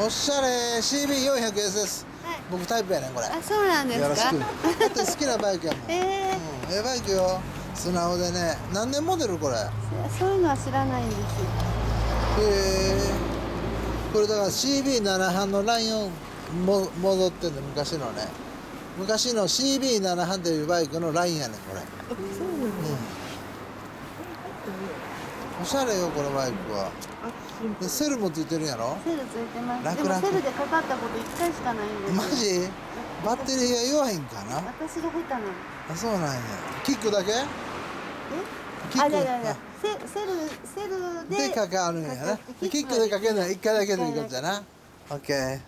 おしゃれ。CB400SS はい。僕タイプやねんこれ。あそうなんですか？よろしく。だって好きなバイクやもん、えー。うん、ええバイクよ。素直でね。何年モデルこれ？へそういうのは知らないんですえ。これだから CB7 班のラインをも戻ってんの。昔のね。昔の CB7 班というバイクのラインやねんこれ。そうなんおしゃれよこのバイクは。でセルもついてるんやろ？セルついてます。楽々。でもセルでかかったこと一回しかないんですマジ？バッテリーが弱いんかな？私が下手なの。あそうなんや。キックだけ？え？キック？あいやいやセセルセルででかかるんやな。かキックでかけるのは1回だけでいいことじゃな？オッケー。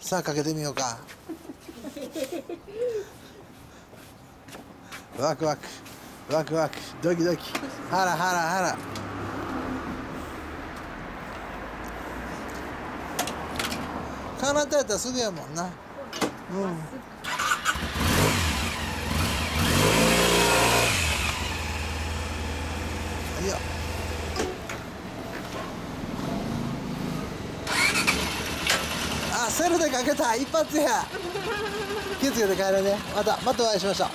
さあかけてみようか。ワクワクワクワク。ドキドキ。ハラハラハラ。カナタやったらすぐやもんな。うん。いや。あセルでかけた。一発や。気をつけて帰れね。またまたお会いしましょ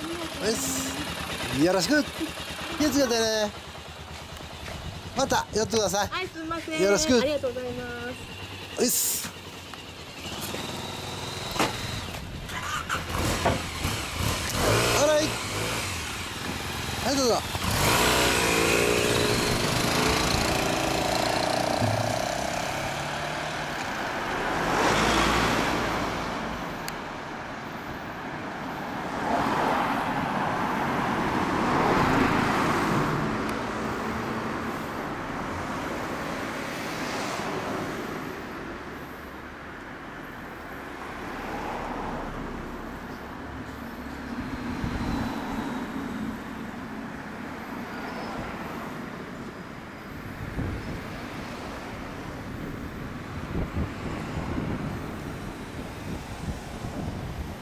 う。よしよろしく。気をつけてね。また寄ってください。はい、すみません。よろしく。ありがとうございます。よし。あらい。はいどうぞ